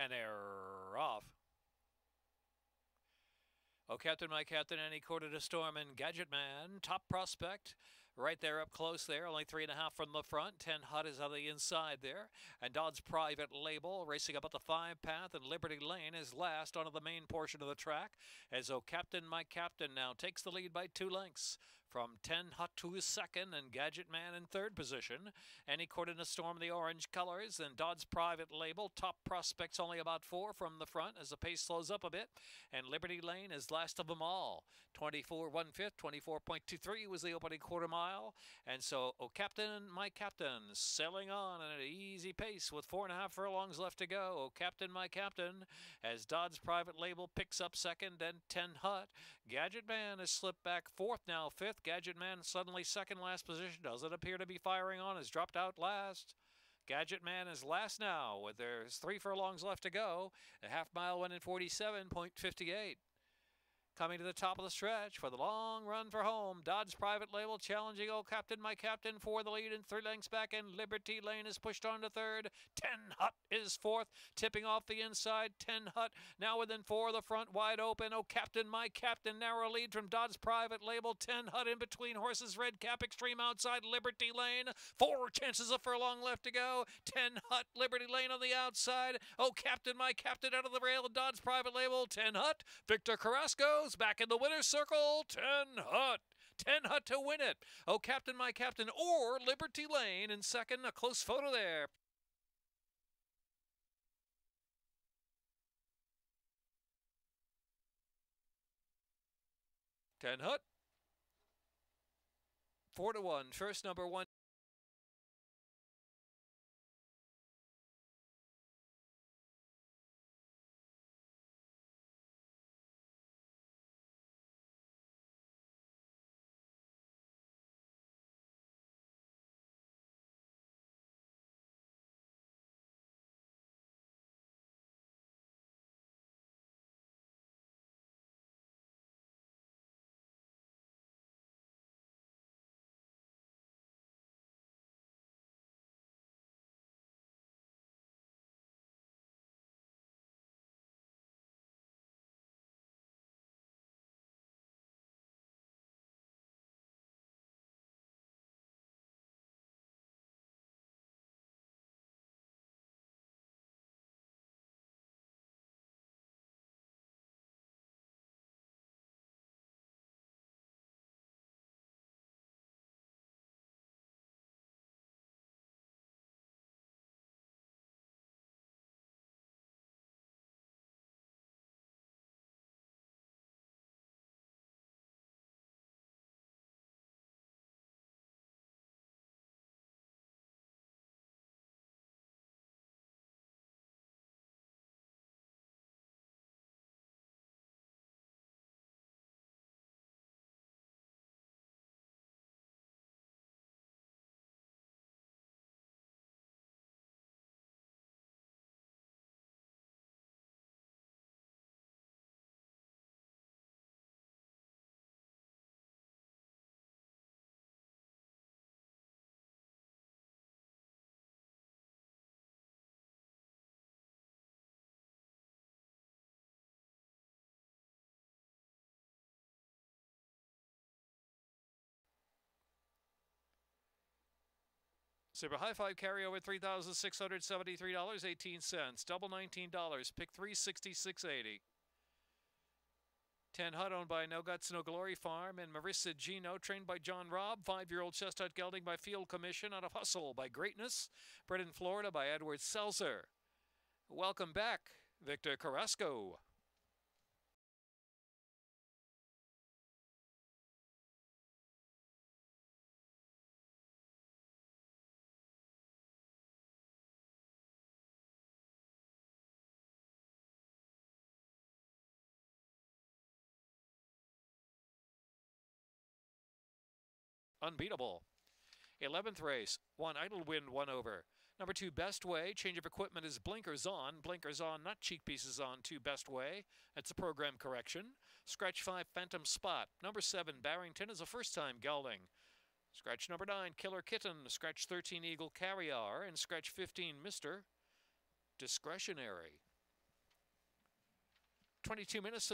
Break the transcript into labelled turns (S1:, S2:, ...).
S1: And they're off. Oh, Captain, my Captain, any quarter to storm in Gadget Man, top prospect, right there up close there, only three and a half from the front. Ten Hut is on the inside there, and Dodd's Private Label racing up at the five path, and Liberty Lane is last onto the main portion of the track. As Oh, Captain, my Captain now takes the lead by two lengths from 10 Hut to his second and Gadget Man in third position. Any court in a storm of the orange colors and Dodd's private label. Top prospects only about four from the front as the pace slows up a bit. And Liberty Lane is last of them all. 24 1 5th, 24.23 was the opening quarter mile. And so, oh, Captain, my Captain, sailing on at an easy pace with four and a half furlongs left to go. Oh, Captain, my Captain, as Dodd's private label picks up second and 10 Hut. Gadget Man has slipped back fourth now, fifth. Gadget Man suddenly second last position. Doesn't appear to be firing on. Has dropped out last. Gadget Man is last now with there's three furlongs left to go. A half mile went in 47.58. Coming to the top of the stretch for the long run for home. Dodd's private label challenging old Captain, my captain, for the lead and three lengths back. And Liberty Lane is pushed on to third. Ten Hut is fourth, tipping off the inside. Ten Hut now within four. of The front wide open. Oh, Captain, my captain, narrow lead from Dodd's private label. Ten Hut in between horses. Red Cap extreme outside. Liberty Lane. Four chances of furlong left to go. Ten Hut, Liberty Lane on the outside. Oh, Captain, my captain out of the rail. Dodd's private label. Ten Hut. Victor Carrasco back in the winner's circle. 10 Hut. 10 Hut to win it. Oh, Captain, my captain, or Liberty Lane in second. A close photo there. Ten Hut. Four to one. First number one. Super High Five carryover $3,673.18. Double $19. Pick 366.80. 10 Hut owned by No Guts, No Glory Farm and Marissa Gino, trained by John Robb. Five year old Chestnut gelding by Field Commission out of Hustle by Greatness. Bred in Florida by Edward Selzer. Welcome back, Victor Carrasco. Unbeatable. 11th race, one idle wind, one over. Number two, Best Way. Change of equipment is blinkers on. Blinkers on, not cheek pieces on, two Best Way. That's a program correction. Scratch five, Phantom Spot. Number seven, Barrington is a first time gelding. Scratch number nine, Killer Kitten. Scratch 13, Eagle Carrier. And scratch 15, Mr. Discretionary. 22 minutes.